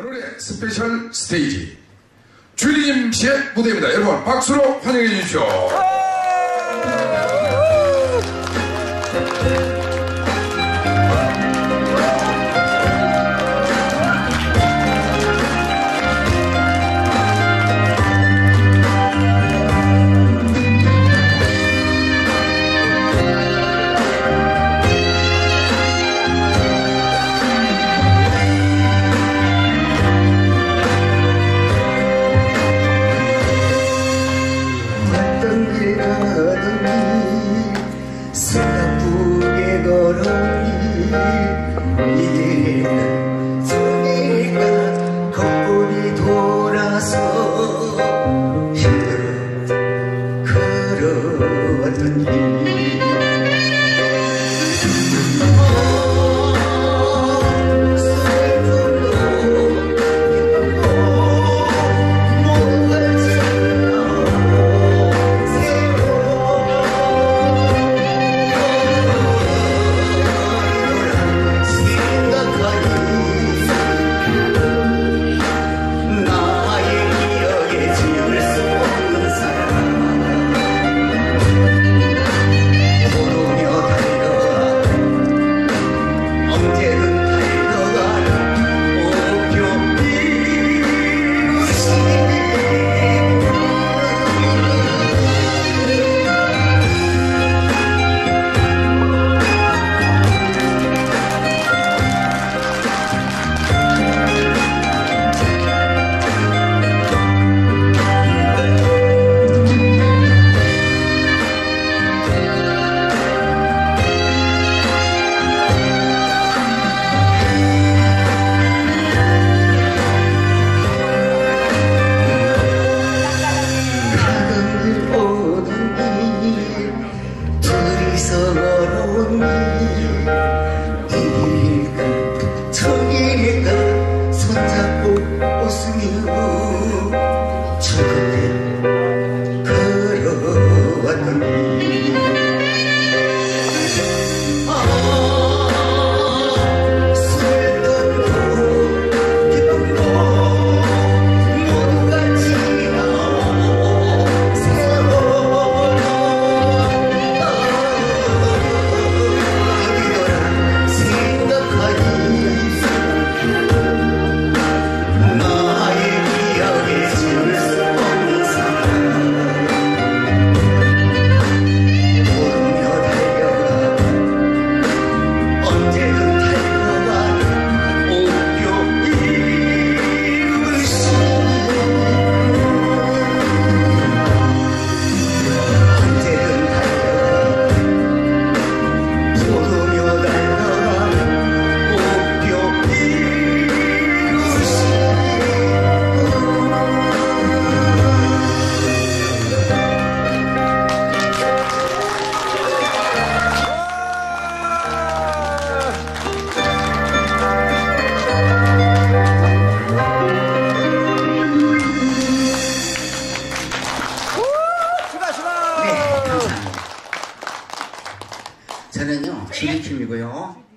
오늘의 스페셜 스테이지 주리님 씨의 무대입니다. 여러분 박수로 환영해 주십시오. aquí. 어머니요 비닐과 천일과 손잡고 웃으며 저그대 저는요, 주리킴이고요. 네.